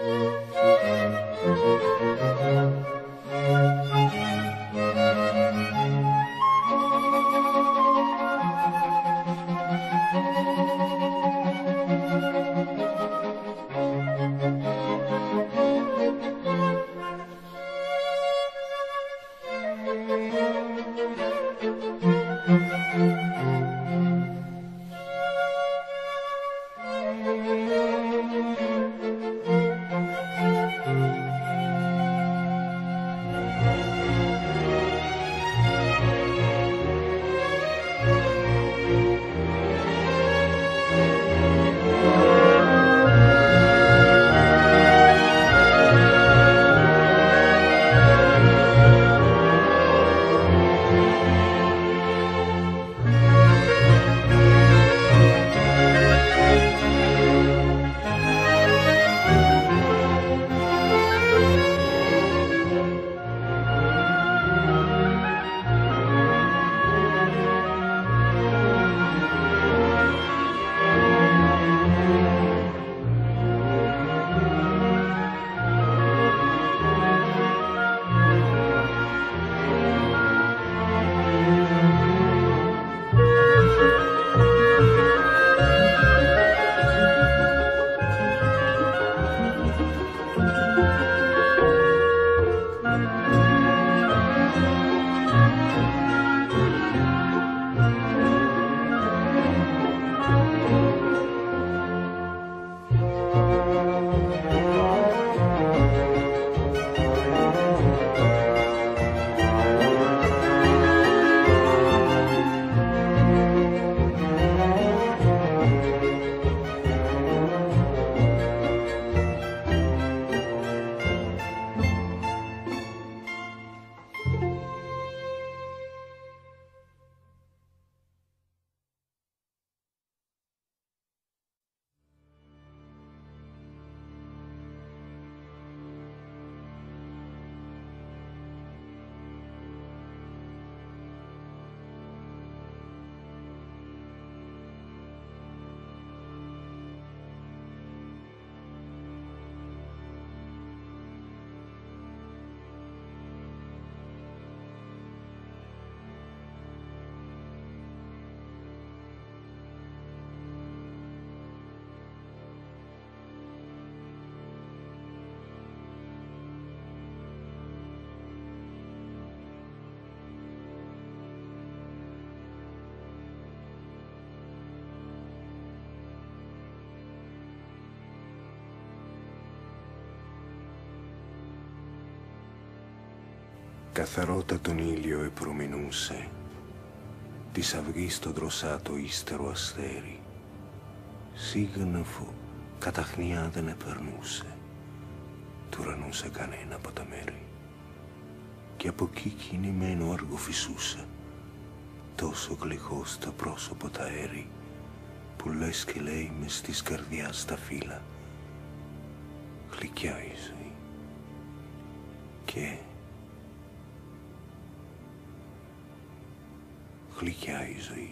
Thank you. Καθαρότα τον ήλιο επρομηνούσε, της αυγής το δροσάτο ύστερο αστέρι, σίγνεφο καταχνιά δεν επερνούσε, του ουρανού σε κανένα από τα μέρη, και από εκεί κινημένο άργο φυσούσε, τόσο γλυκό στα πρόσωπο τα έρη, που λες και λέει μες της καρδιάς τα φύλλα, γλυκιά η ζωή. Και γλυκιά η ζωή.